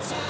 time.